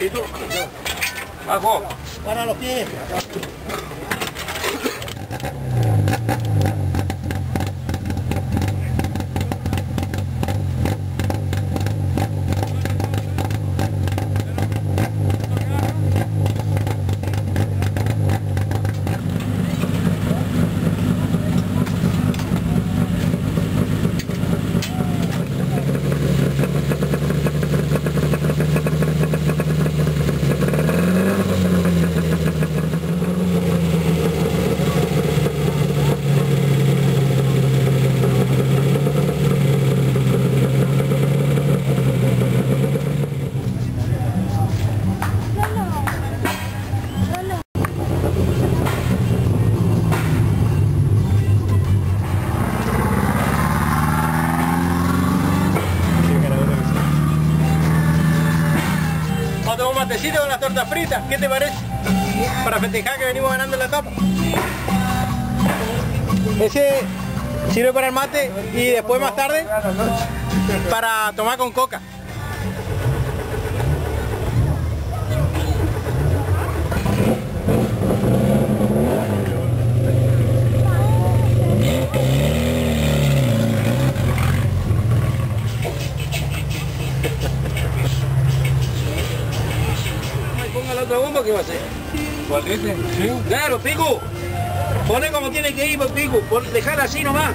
¿Y tú? Bajo. Para los pies. Matecito con las tortas fritas. ¿Qué te parece? Para festejar que venimos ganando la etapa. Ese sirve para el mate y después más tarde para tomar con coca. La otra bomba, ¿qué va a hacer? ¿Cuál dice? Sí. Claro, Pico. Pone como tiene que ir, Pico. Pon- Dejar así nomás.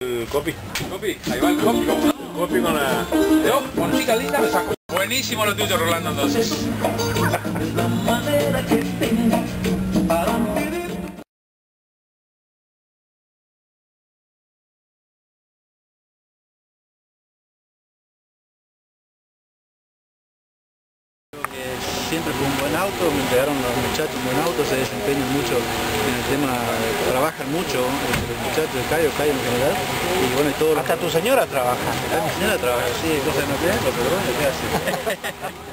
El copy. Copy. Ahí va el copy. Copy con la... Yo, con chica linda me saco. Buenísimo lo tuyo, Rolando, entonces. Siempre fue un buen auto, me entregaron los muchachos un buen auto, se desempeñan mucho en el tema, trabajan mucho, los muchachos de Cayo, Cayo en general, y bueno, y todos los... Hasta tu señora trabaja. Ah, mi señora trabaja, sí, cosa no tiene, pero bueno, ¿qué hace?